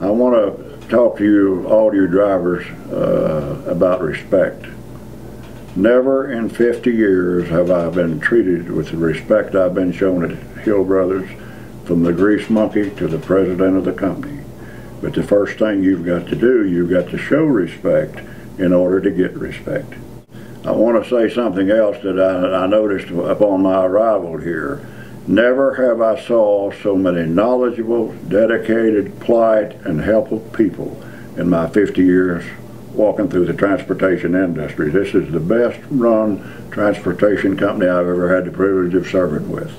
I want to talk to you, all you drivers, uh, about respect. Never in 50 years have I been treated with the respect I've been shown at Hill Brothers, from the grease monkey to the president of the company. But the first thing you've got to do, you've got to show respect in order to get respect. I want to say something else that I, I noticed upon my arrival here. Never have I saw so many knowledgeable, dedicated, polite, and helpful people in my 50 years walking through the transportation industry. This is the best run transportation company I've ever had the privilege of serving with.